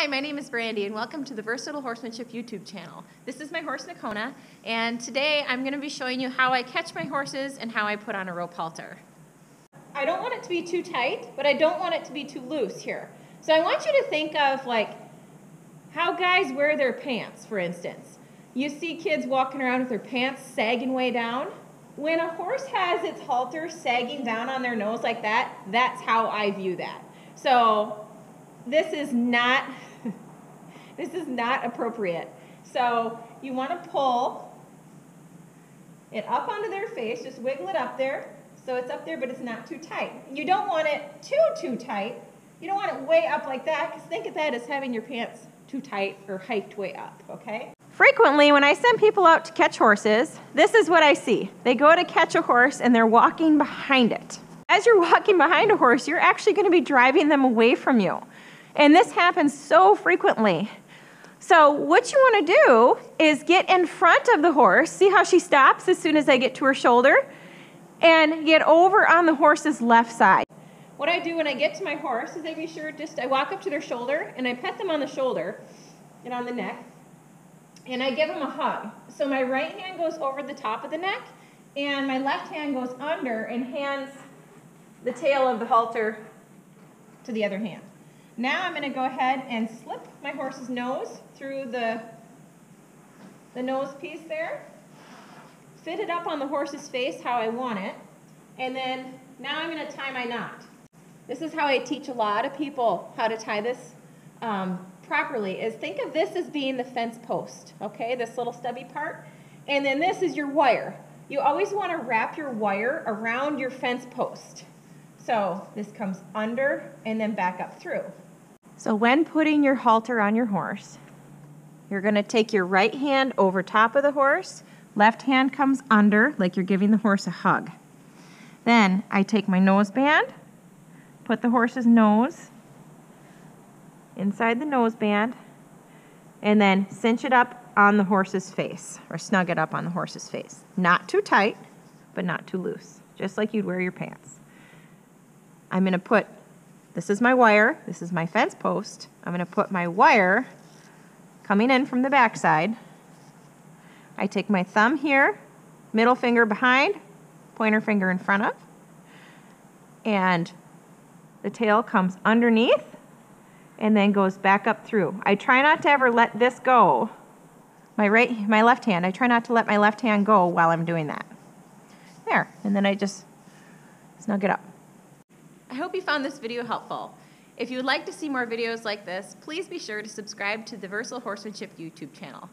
Hi, my name is Brandy, and welcome to the Versatile Horsemanship YouTube channel. This is my horse Nakona, and today I'm going to be showing you how I catch my horses and how I put on a rope halter. I don't want it to be too tight, but I don't want it to be too loose here. So I want you to think of like how guys wear their pants, for instance. You see kids walking around with their pants sagging way down. When a horse has its halter sagging down on their nose like that, that's how I view that. So this is not this is not appropriate. So you want to pull it up onto their face, just wiggle it up there. So it's up there, but it's not too tight. You don't want it too, too tight. You don't want it way up like that, because think of that as having your pants too tight or hiked way up, okay? Frequently, when I send people out to catch horses, this is what I see. They go to catch a horse and they're walking behind it. As you're walking behind a horse, you're actually going to be driving them away from you. And this happens so frequently. So what you want to do is get in front of the horse. See how she stops as soon as I get to her shoulder? And get over on the horse's left side. What I do when I get to my horse is I be sure just I walk up to their shoulder and I pet them on the shoulder and on the neck and I give them a hug. So my right hand goes over the top of the neck and my left hand goes under and hands the tail of the halter to the other hand. Now I'm going to go ahead and slip my horse's nose through the, the nose piece there, fit it up on the horse's face how I want it, and then now I'm going to tie my knot. This is how I teach a lot of people how to tie this um, properly, is think of this as being the fence post, okay, this little stubby part, and then this is your wire. You always want to wrap your wire around your fence post. So this comes under and then back up through. So when putting your halter on your horse, you're going to take your right hand over top of the horse, left hand comes under like you're giving the horse a hug. Then I take my nose band, put the horse's nose inside the nose band, and then cinch it up on the horse's face, or snug it up on the horse's face. Not too tight, but not too loose, just like you'd wear your pants. I'm going to put this is my wire. This is my fence post. I'm going to put my wire coming in from the backside. I take my thumb here, middle finger behind, pointer finger in front of, and the tail comes underneath and then goes back up through. I try not to ever let this go. My right, my left hand, I try not to let my left hand go while I'm doing that. There, and then I just snug it up. I hope you found this video helpful. If you would like to see more videos like this, please be sure to subscribe to the Versatile Horsemanship YouTube channel.